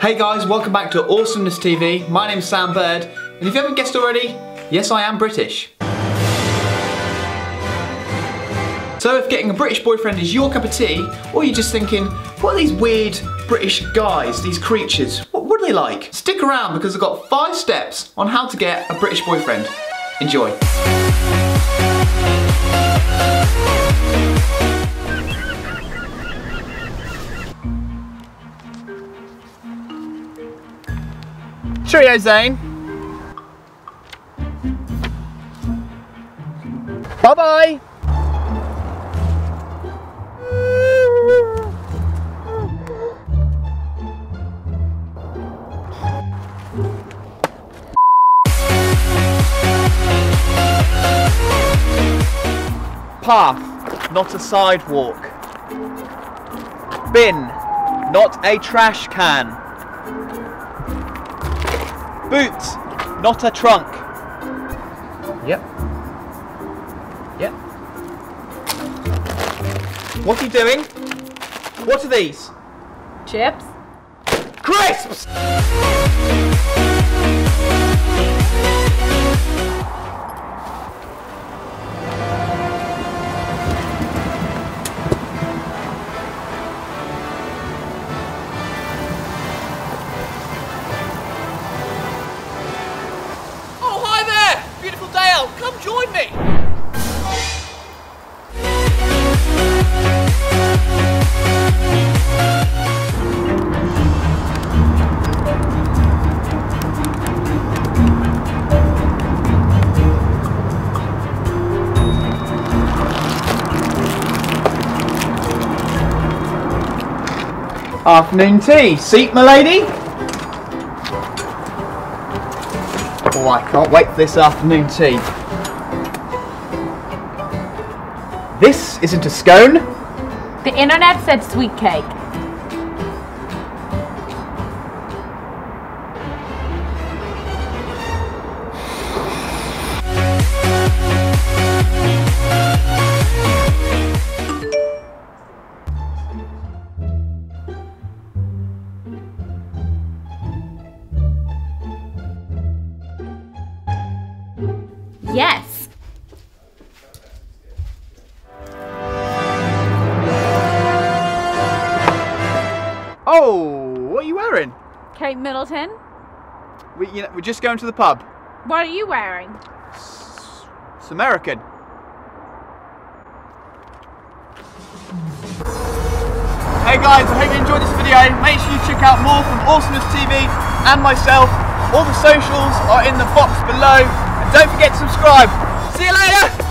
Hey guys, welcome back to Awesomeness TV. My name's Sam Bird, and if you haven't guessed already, yes I am British. So if getting a British boyfriend is your cup of tea, or you're just thinking, what are these weird British guys, these creatures, what, what are they like? Stick around because I've got five steps on how to get a British boyfriend. Enjoy. Cheerio, Zane. Bye bye. Path, not a sidewalk. Bin, not a trash can. Boot, not a trunk. Yep. Yep. What are you doing? What are these? Chips? Crisps! Out. Come join me. Afternoon tea. Seat, my lady. Oh, I can't wait for this afternoon tea. This isn't a scone. The internet said sweet cake. Yes. Oh, what are you wearing? Kate Middleton, We, you know, we're just going to the pub. what are you wearing? It's American. Hey guys, I hope you enjoyed this video. Make sure you check out more from Awesomeness TV and myself. All the socials are in the box below. Don't forget to subscribe. See you later!